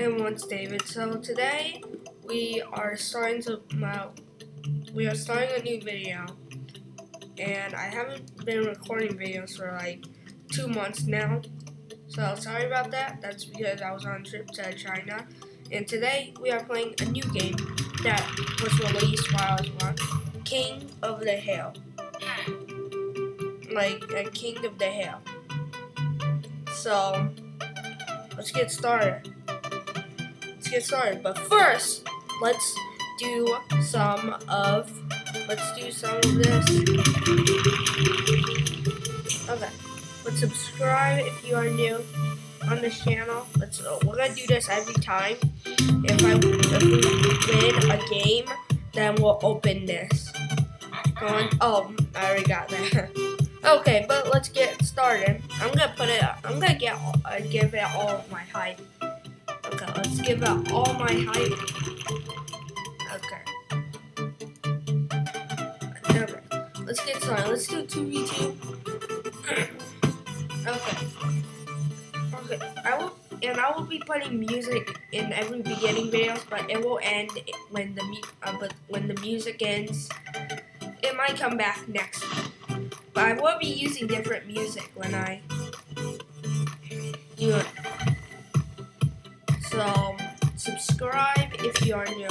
And once David. So today we are starting to uh, we are starting a new video, and I haven't been recording videos for like two months now. So sorry about that. That's because I was on a trip to China. And today we are playing a new game that was released while I was. King of the Hill. Like a King of the Hill. So let's get started. Get started. But first, let's do some of let's do some of this. Okay. But subscribe if you are new on this channel. Let's uh, we're gonna do this every time. If I if we win a game, then we'll open this. Go on. Oh, I already got that. okay, but let's get started. I'm gonna put it. I'm gonna get uh, give it all my height. Okay, let's give it all my height. Okay. Okay. Let's get started. Let's do two v two. Okay. Okay. I will and I will be putting music in every beginning videos, but it will end when the uh, but when the music ends. It might come back next. But I will be using different music when I do it. So subscribe if you are new.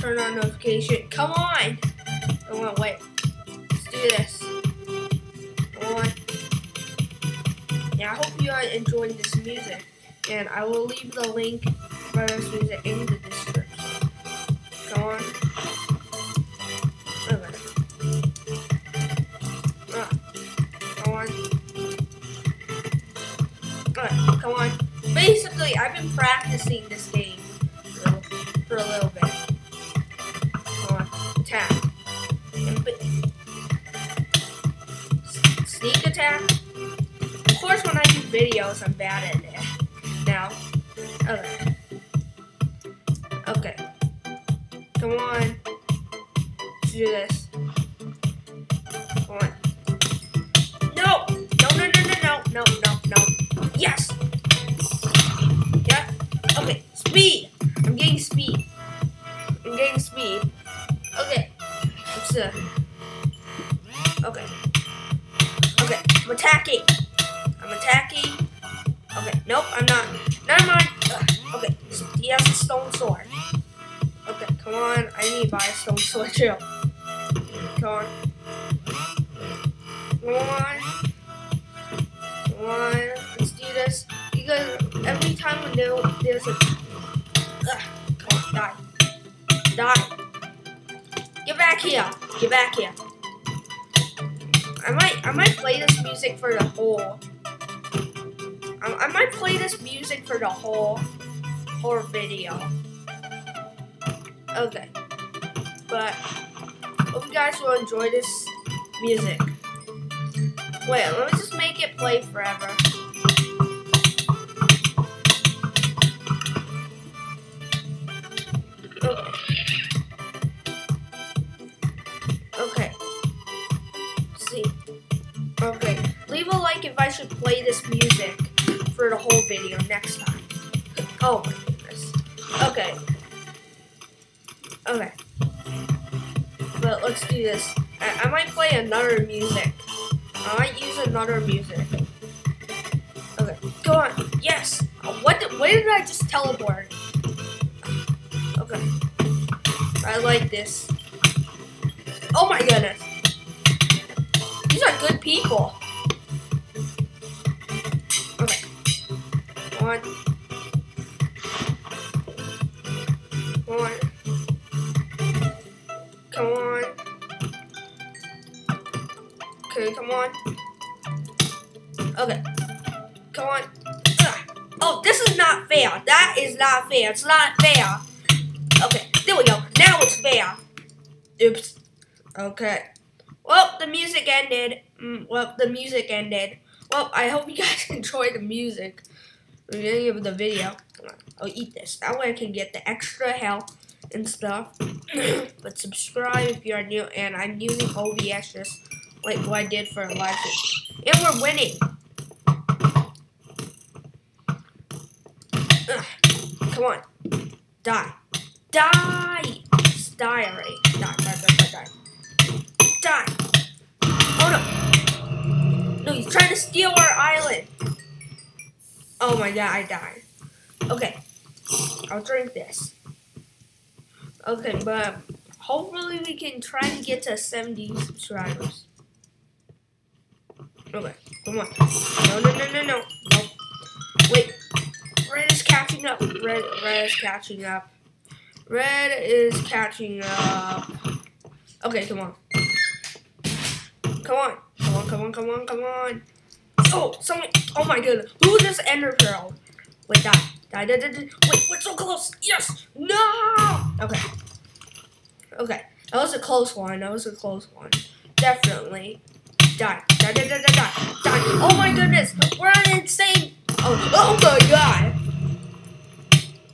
Turn on notification. Come on. Come on, wait. Let's do this. Come on. Yeah, I hope you are enjoying this music. And I will leave the link for this music in the description. Go on. Ah, on. Come on. Basically, I've been practicing this game for, a- little bit. On. Attack. Sneak attack. Of course, when I do videos, I'm bad at it. Now, okay, okay, come on, Let's do this. Okay. Let's uh. Okay. Okay. I'm attacking. I'm attacking. Okay, nope, I'm not. Never mind. Ugh, Okay, so he has a stone sword. Okay, come on. I need to buy a stone sword too. Come on. Come on. Come on. Let's do this. Because every time when there, there's a. Ugh, come on, die. Die. Get back here. Get back here. I might, I might play this music for the whole. I, I might play this music for the whole, whole video. Okay, but hope you guys will enjoy this music. Wait, let me just make it play forever. A like if I should play this music for the whole video next time. Oh my goodness. Okay. Okay. But let's do this. I, I might play another music. I might use another music. Okay. Go on. Yes. What? Did, where did I just teleport? Okay. I like this. Oh my goodness. These are good people. Come on. Come on. Okay, come on. Okay. Come on. Ugh. Oh, this is not fair. That is not fair. It's not fair. Okay, there we go. Now it's fair. Oops. Okay. Well, the music ended. Mm, well, the music ended. Well, I hope you guys enjoyed the music. Beginning of the video. I'll eat this. That way I can get the extra health and stuff. but subscribe if you are new. And I'm using OBS just like what I did for a live stream. And we're winning. Ugh. Come on. Die. Die! Die already. Die, die, die, die, die. Die! Oh no! No, he's trying to steal our island! Oh my god, I died. Okay. I'll drink this. Okay, but hopefully we can try to get to 70 subscribers. Okay, come on. No, no, no, no, no. Nope. Wait. Red is catching up. Red, red is catching up. Red is catching up. Okay, come on. Come on. Come on, come on, come on, come on. Oh, someone. Oh my goodness. Who just Ender Pearl? Wait, die. Die, die, die, die. Wait, we're so close. Yes. No. Okay. Okay. That was a close one. That was a close one. Definitely. Die. Die, die, die, die, die. Die. Oh my goodness. We're on insane. Oh, oh my god.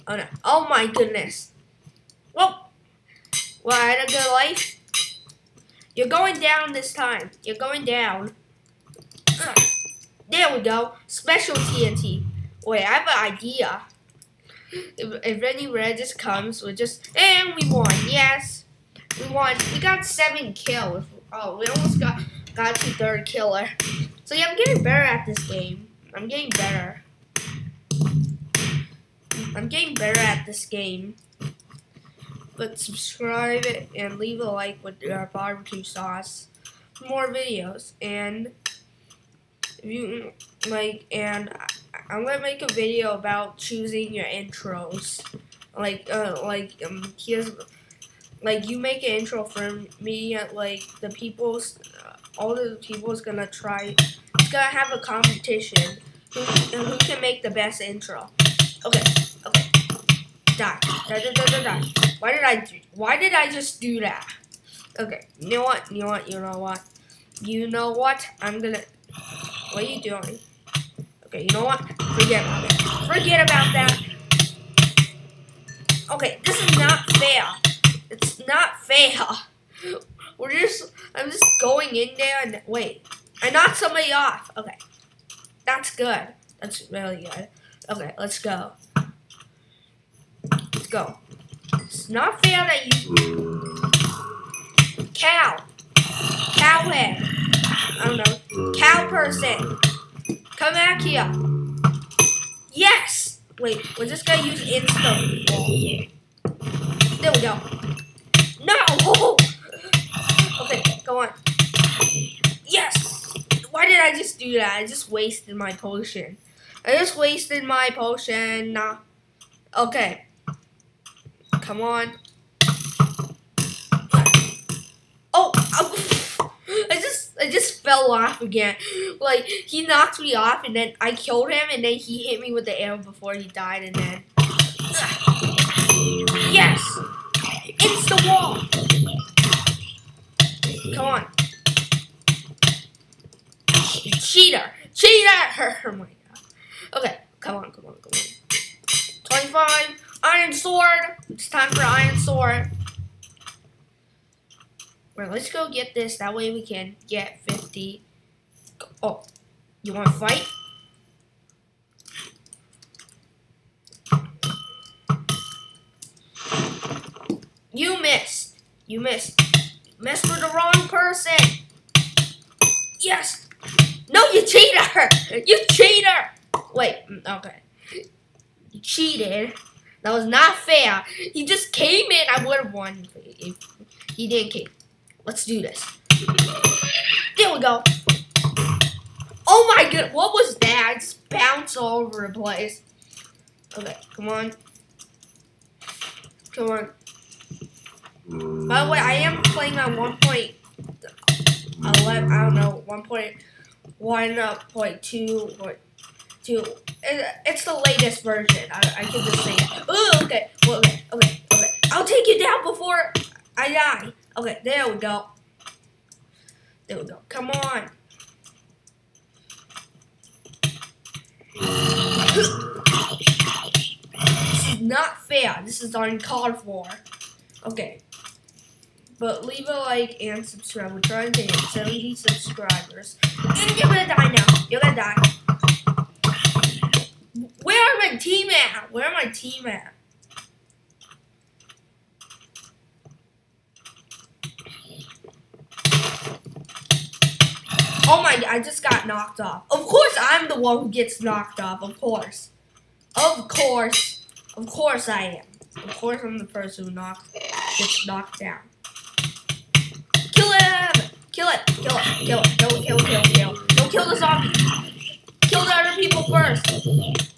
Oh no. Oh my goodness. Well, well, I had a good life. You're going down this time. You're going down. Ugh. There we go. Special TNT. Wait, I have an idea. If, if any red just comes, we just and we won. Yes, we won. We got seven kills. Oh, we almost got got to third killer. So yeah, I'm getting better at this game. I'm getting better. I'm getting better at this game. But subscribe and leave a like with your barbecue sauce more videos. And if you like, and I'm gonna make a video about choosing your intros. Like, uh, like um, here's like you make an intro for me. Like the people's, uh, all the people's gonna try. It's gonna have a competition. Who, who can make the best intro? Okay, okay. Die, die, die, die, die, die. Why did I? Why did I just do that? Okay, you know what? You know what? You know what? You know what? I'm gonna. What are you doing? Okay, you know what? Forget about it. Forget about that. Okay, this is not fair. It's not fair. We're just, I'm just going in there and, wait. I knocked somebody off. Okay. That's good. That's really good. Okay, let's go. Let's go. It's not fair that you... Cow. Cowhead. I don't know. Cow person. Come back here. Yes! Wait, we're just gonna use insta There we go. No! Okay, go on. Yes! Why did I just do that? I just wasted my potion. I just wasted my potion. Okay. Come on. Fell off again. Like he knocked me off and then I killed him and then he hit me with the arrow before he died and then Yes! It's the wall! Come on. Cheater! Cheater! Oh my god. Okay, come on, come on, come on. 25, Iron Sword! It's time for Iron Sword. Well, let's go get this. That way we can get 50. Oh, you want to fight? You missed. You missed. Missed with the wrong person. Yes. No, you cheater. You cheater. Wait, mm, okay. You cheated. That was not fair. He just came in. I would have won if he didn't came. Let's do this. There we go. Oh my god, what was that? Bounced all over the place. Okay, come on. Come on. By the way, I am playing on 1.11, I don't know, 1.1.2 uh, two. It's the latest version. I, I can just say. Ooh, okay. Well, okay, okay, okay. I'll take you down before I die. Okay, there we go. There we go. Come on. this is not fair. This is uncalled for. Okay. But leave a like and subscribe. We're trying to hit 70 subscribers. You're gonna die now. You're gonna die. Where are my team at? Where are my team at? Oh my, I just got knocked off. Of course I'm the one who gets knocked off, of course. Of course. Of course I am. Of course I'm the person who gets knocked down. Kill him! Kill it! Kill it! Kill it! Kill, kill, kill, kill. Don't kill the zombie. Kill the other people first.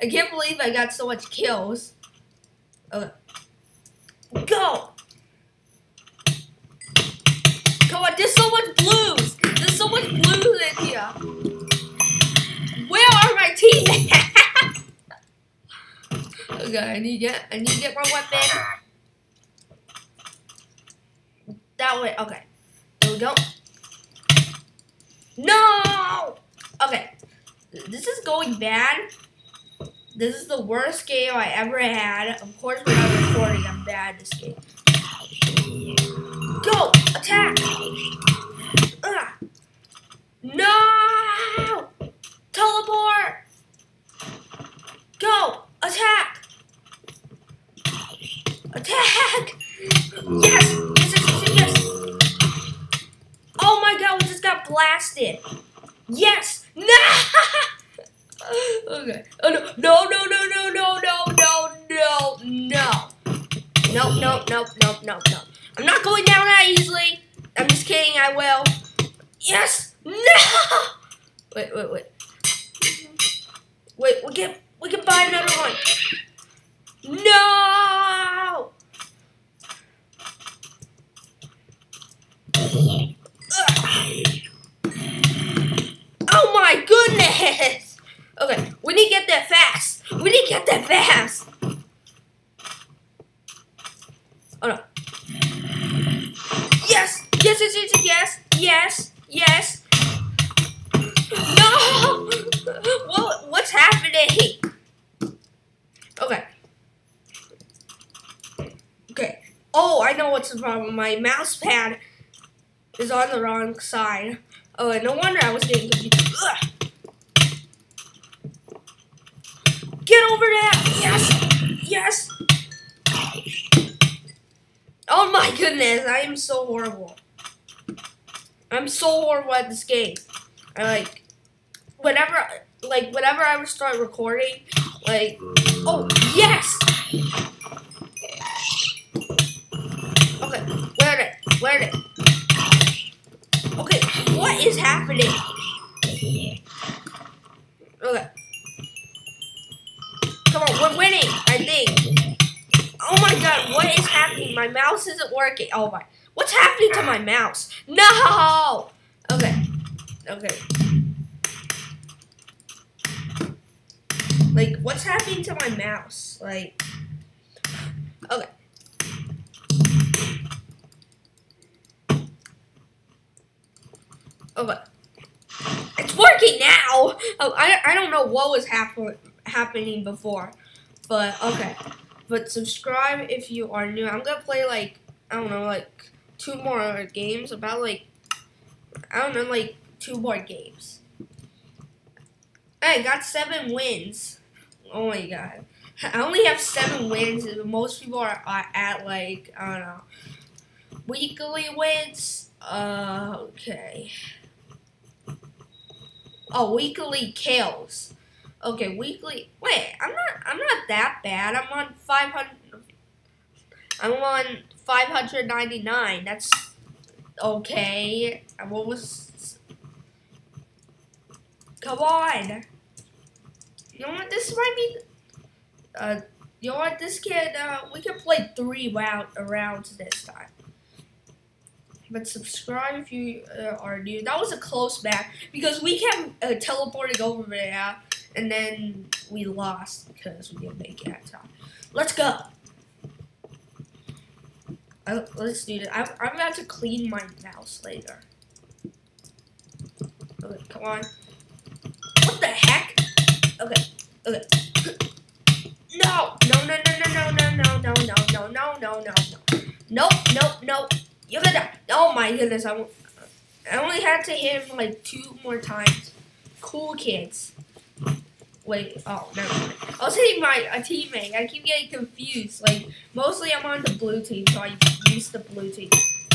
I can't believe I got so much kills. Okay. Go! Come on, there's so much blues! There's so much blues in here! Where are my teammates? okay, I need to get I need to get my weapon. That way, okay. There we go. No! Okay. This is going bad. This is the worst game I ever had. Of course, when I'm recording, I'm bad at this game. Go! Attack! Ugh. No! Teleport! Go! Attack! Attack! Yes! Yes, yes, yes, yes! Oh my god, we just got blasted! Yes! No! Okay. Oh no, no, no, no, no, no, no, no, no, no. Nope, nope, nope, nope, nope. I'm not going down that easily. I'm just kidding, I will. Yes! No! Wait, wait, wait. Wait, we can we can buy another one. No! Oh my goodness! Okay, we need to get that fast. We need to get that fast. Oh no. Yes! Yes, yes, yes, yes, yes, yes. No! What, what's happening? Okay. Okay. Oh, I know what's the problem. My mouse pad is on the wrong side. Oh, no wonder I was getting confused. Ugh. Goodness, I am so horrible. I'm so horrible at this game. I like, whenever, like, whenever I would start recording, like, oh, yes! Okay, where they? Where they? Okay, what is happening? My mouse isn't working. Oh my. What's happening to my mouse? No! Okay. Okay. Like, what's happening to my mouse? Like, okay. Okay. It's working now! Oh, I, I don't know what was happen, happening before. But, okay. But subscribe if you are new. I'm gonna play, like, I don't know, like, two more games. About, like, I don't know, like, two more games. I got seven wins. Oh my god. I only have seven wins. Most people are, are at, like, I don't know, weekly wins. Uh, okay. Oh, weekly kills. Okay, weekly. Wait, I'm not. That bad. I'm on 500. I'm on 599. That's okay. What was? Come on. You know what? This might be. Uh, you know what? This can. Uh, we can play three round rounds this time. But subscribe if you uh, are new. That was a close match because we kept uh, teleporting over there, and then we lost because we didn't make it at time. Let's go. Uh, let's do this. I'm, I'm about to clean my mouse later. Okay, come on. What the heck? Okay, Okay. No, no, no, no, no, no, no, no, no, no, no, no, no, no, no. Nope, nope, nope. You're gonna die. Oh my goodness, I'm, I only had to hit him like two more times. Cool kids. Wait, oh, no. I was hitting my a teammate. I keep getting confused. Like, mostly I'm on the blue team, so I use the blue team.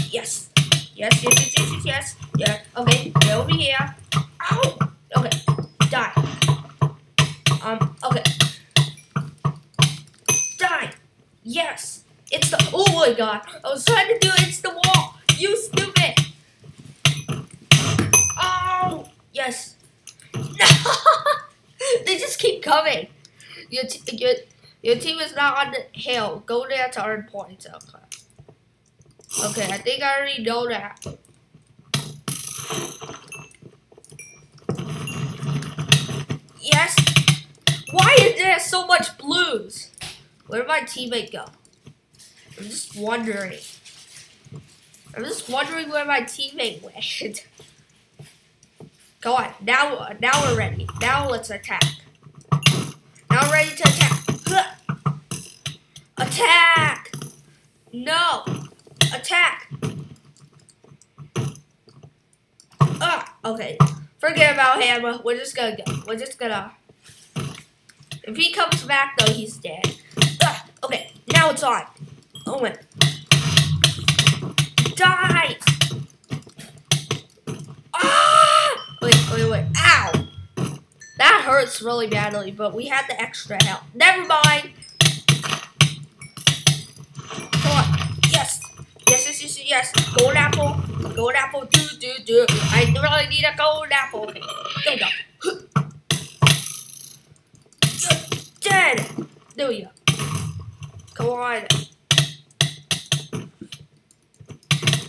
Yes. Yes, yes, yes, yes, yes, yes. Yeah. Okay, get over here. Ow! Okay, die. Um, okay. Die. Yes. It's the, oh my god. I was trying to do it. It's the wall. You stupid. Oh, yes. No. they just keep coming. Your, your, your team is not on the hill. Go there to earn points. Okay. Okay, I think I already know that. Yes. Why is there so much blues? Where did my teammate go? I'm just wondering. I'm just wondering where my teammate went. Go on. Now, now we're ready. Now let's attack. Now we're ready to attack. Attack! No! Attack! Ah, okay. Forget about Hammer. We're just gonna go. We're just gonna. If he comes back, though, he's dead. Ah, okay, now it's on. Oh my. Die! Ah! Wait. Ow! That hurts really badly, but we had the extra help. Never mind. Come on. Yes. Yes, yes, yes, yes. Gold apple. Gold apple. Do, do, do. I really need a gold apple. There we go. Dead. There we go. Come on.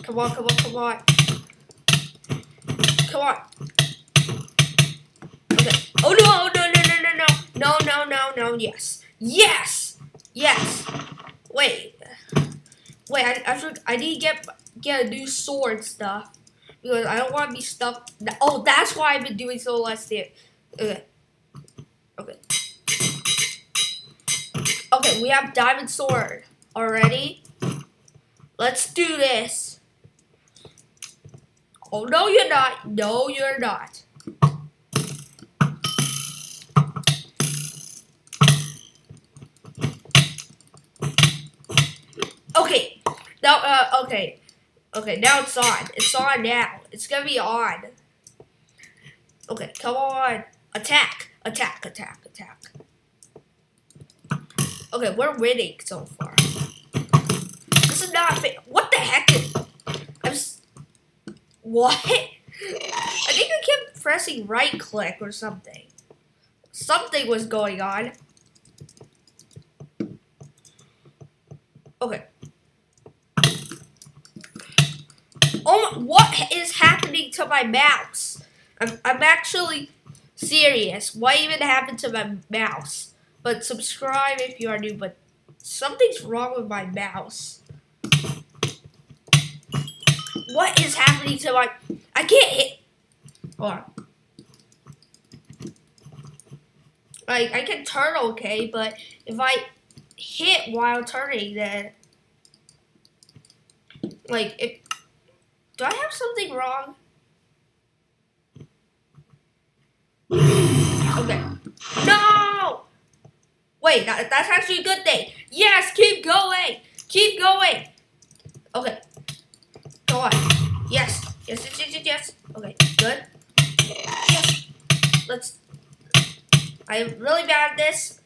Come on, come on, come on. Come on. Oh no, oh, no, no, no, no, no. No, no, no, no, yes. Yes! Yes! Wait. Wait, I, I, should, I need to get, get a new sword stuff. Because I don't want to be stuck. Oh, that's why I've been doing so less there. Okay. Okay. Okay, we have diamond sword already. Let's do this. Oh, no, you're not. No, you're not. Now, uh, okay. Okay, now it's on. It's on now. It's gonna be on. Okay, come on. Attack. Attack, attack, attack. Okay, we're winning so far. This is not fair. What the heck is... I'm... What? I think I kept pressing right click or something. Something was going on. Okay. Oh, my, what is happening to my mouse? I'm, I'm actually serious. What even happened to my mouse? But subscribe if you are new, but something's wrong with my mouse. What is happening to my... I can't hit... Hold on. Like, I can turn okay, but if I hit while turning, then... Like, if... Do I have something wrong? Okay. No! Wait, that, that's actually a good thing. Yes, keep going. Keep going. Okay. Go on. Yes. Yes, yes, yes, yes. Okay, good. Yes. Let's... I'm really bad at this.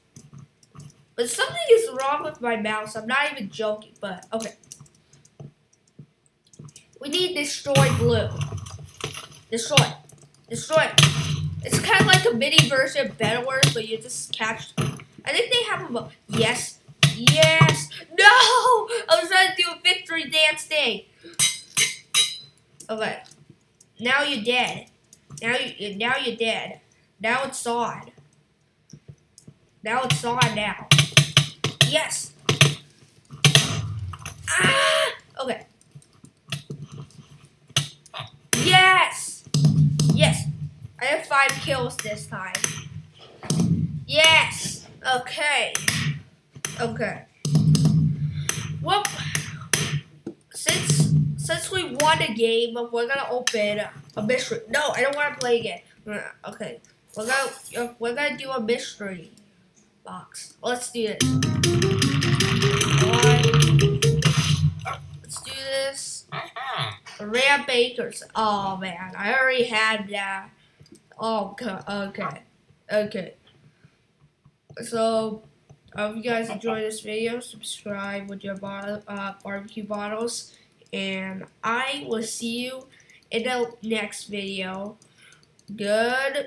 But something is wrong with my mouse. I'm not even joking, but okay. We need destroy blue. Destroy. Destroy. Like a mini version of Bedwars, but you just catch. I think they have a. Yes. Yes. No! I was trying to do a victory dance thing. Okay. Now you're dead. Now you. Now you're dead. Now it's on. Now it's on now. Yes. Ah! Okay. Yes! I have five kills this time. Yes! Okay. Okay. Well, since since we won a game, we're gonna open a mystery. No, I don't want to play again. Okay, we're gonna we're gonna do a mystery box. Let's do it. Let's do this. Mm-hmm. Rare Bakers. Oh man, I already had that. Okay, okay, okay. So, I hope you guys enjoy this video. Subscribe with your bottle, uh, barbecue bottles. And I will see you in the next video. Goodbye.